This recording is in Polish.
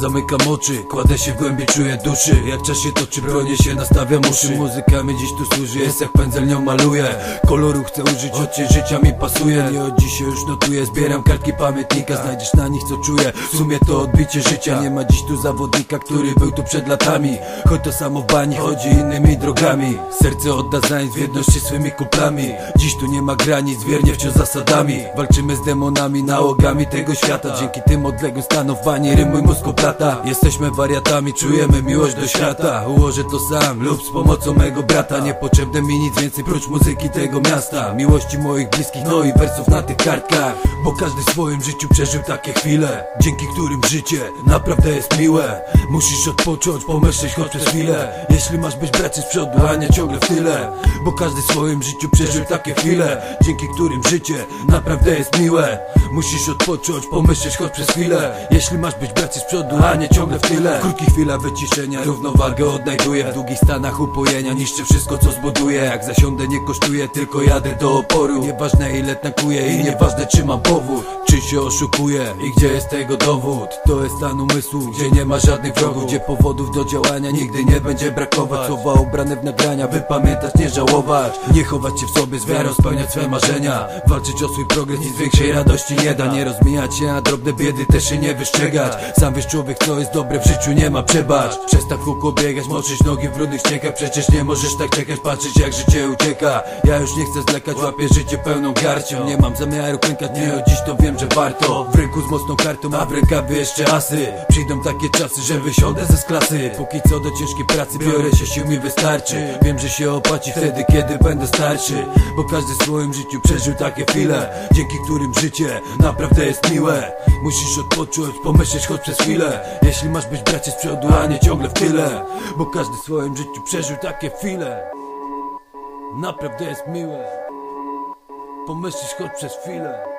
Zamykam oczy, kładę się w głębi, czuję duszy. Jak czas się toczy, bronię się, nastawiam uszy. Muzyka mi dziś tu służy, jest jak pędzel nią maluję. Koloru chcę użyć, choć się życia mi pasuje. Nie od dzisiaj już notuję, zbieram kartki pamiętnika Znajdziesz na nich co czuję, w sumie to odbicie życia. Nie ma dziś tu zawodnika, który był tu przed latami. Choć to samo w bani, chodzi innymi drogami. Serce odda zań w jedności swymi kuplami. Dziś tu nie ma granic, wiernie wciąż zasadami. Walczymy z demonami, nałogami tego świata. Dzięki tym odległym stanowani rymuj mózg Jesteśmy wariatami, czujemy miłość do świata. Ułożę to sam lub z pomocą mego brata. Niepotrzebne mi nic więcej prócz muzyki tego miasta. Miłości moich bliskich, no i wersów na tych kartkach. Bo każdy w swoim życiu przeżył takie chwile Dzięki którym życie naprawdę jest miłe. Musisz odpocząć, pomyśleć choć przez chwilę. Jeśli masz być bracie z przodu, a nie ciągle w tyle. Bo każdy w swoim życiu przeżył takie chwile Dzięki którym życie naprawdę jest miłe. Musisz odpocząć, pomyśleć choć przez chwilę. Jeśli masz być bracie z przodu, a nie ciągle w tyle. Krótki chwila wyciszenia, równowagę odnajduję. W długich stanach upojenia niszczę wszystko co zbuduję. Jak zasiądę nie kosztuje, tylko jadę do oporu. Nieważne ile tankuję i nieważne czy mam powód. Czy się oszukuję i gdzie jest tego dowód? To jest stan umysłu, gdzie nie ma żadnych wrogów. Gdzie powodów do działania nigdy nie będzie brakować. Słowa ubrane w nagrania, by pamiętać, nie żałować. Nie chować się w sobie z wiarą, spełniać swe marzenia. Walczyć o swój progres, nic większej radości nie da. Nie rozmijać się, a drobne biedy też się nie wystrzegać. Sam wiesz człowiek, co jest dobre w życiu, nie ma przebacz. Przestaw kółko biegać, moczyć nogi w brudnych ściekach Przecież nie możesz tak czekać, patrzeć jak życie ucieka. Ja już nie chcę zlekać, łapię życie pełną garścią. Nie mam zamiaru klękać, nie od dziś to wiem, że warto. W ręku z mocną kartą, a w rękawie jeszcze asy. Przyjdą takie czasy, że wysiądę ze z klasy. Póki co do ciężkiej pracy biorę się, sił mi wystarczy. Wiem, że się opłaci wtedy, kiedy będę starszy. Bo każdy w swoim życiu przeżył takie chwile Dzięki którym życie naprawdę jest miłe. Musisz odpocząć, pomyśleć choć przez chwilę Jeśli masz być bracie z przodu, a nie ciągle w tyle Bo każdy w swoim życiu przeżył takie chwile. Naprawdę jest miłe. Pomyśleć choć przez chwilę